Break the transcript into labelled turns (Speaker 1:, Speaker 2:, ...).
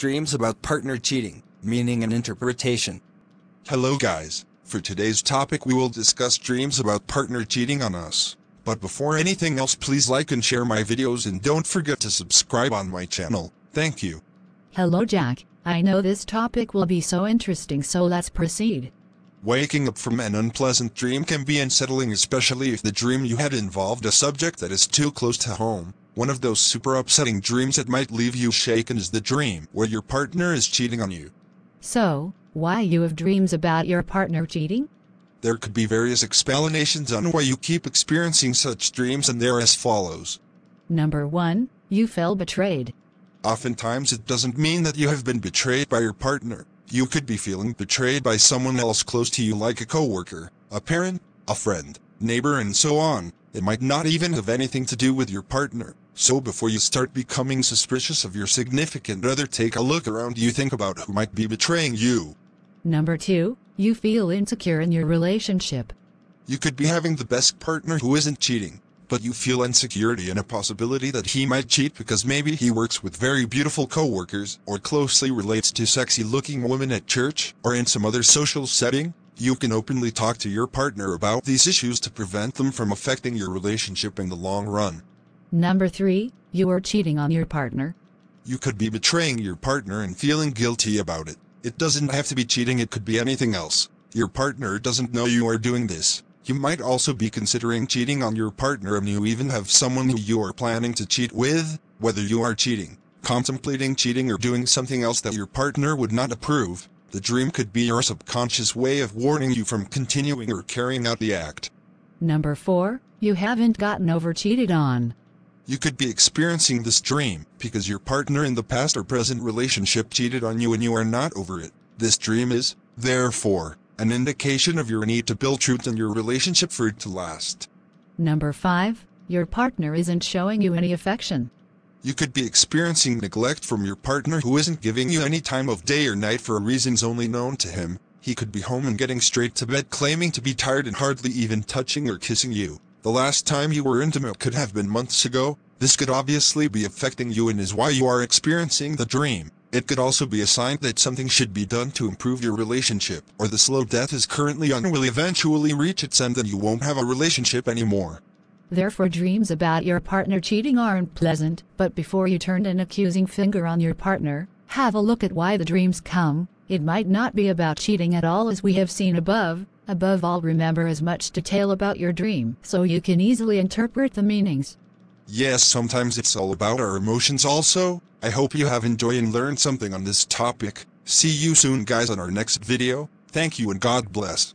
Speaker 1: dreams about partner cheating, meaning and interpretation.
Speaker 2: Hello guys, for today's topic we will discuss dreams about partner cheating on us. But before anything else please like and share my videos and don't forget to subscribe on my channel. Thank you.
Speaker 3: Hello Jack, I know this topic will be so interesting so let's proceed.
Speaker 2: Waking up from an unpleasant dream can be unsettling especially if the dream you had involved a subject that is too close to home. One of those super upsetting dreams that might leave you shaken is the dream where your partner is cheating on you.
Speaker 3: So, why you have dreams about your partner cheating?
Speaker 2: There could be various explanations on why you keep experiencing such dreams and they're as follows.
Speaker 3: Number 1, you felt betrayed.
Speaker 2: Oftentimes it doesn't mean that you have been betrayed by your partner. You could be feeling betrayed by someone else close to you like a coworker, a parent, a friend, neighbor and so on. It might not even have anything to do with your partner. So before you start becoming suspicious of your significant other take a look around you think about who might be betraying you.
Speaker 3: Number 2, you feel insecure in your relationship.
Speaker 2: You could be having the best partner who isn't cheating, but you feel insecurity and a possibility that he might cheat because maybe he works with very beautiful coworkers or closely relates to sexy looking women at church or in some other social setting. You can openly talk to your partner about these issues to prevent them from affecting your relationship in the long run.
Speaker 3: Number 3, you are cheating on your partner.
Speaker 2: You could be betraying your partner and feeling guilty about it. It doesn't have to be cheating, it could be anything else. Your partner doesn't know you are doing this. You might also be considering cheating on your partner and you even have someone who you are planning to cheat with, whether you are cheating, contemplating cheating or doing something else that your partner would not approve. The dream could be your subconscious way of warning you from continuing or carrying out the act.
Speaker 3: Number 4, you haven't gotten over cheated on.
Speaker 2: You could be experiencing this dream because your partner in the past or present relationship cheated on you and you are not over it. This dream is, therefore, an indication of your need to build truth in your relationship for it to last.
Speaker 3: Number 5, your partner isn't showing you any affection.
Speaker 2: You could be experiencing neglect from your partner who isn't giving you any time of day or night for reasons only known to him. He could be home and getting straight to bed claiming to be tired and hardly even touching or kissing you. The last time you were intimate could have been months ago. This could obviously be affecting you and is why you are experiencing the dream. It could also be a sign that something should be done to improve your relationship, or the slow death is currently on and will eventually reach its end and you won't have a relationship anymore.
Speaker 3: Therefore, dreams about your partner cheating aren't pleasant, but before you turn an accusing finger on your partner, have a look at why the dreams come. It might not be about cheating at all as we have seen above. Above all, remember as much detail about your dream so you can easily interpret the meanings.
Speaker 2: Yes, sometimes it's all about our emotions also. I hope you have enjoyed and learned something on this topic. See you soon guys on our next video. Thank you and God bless.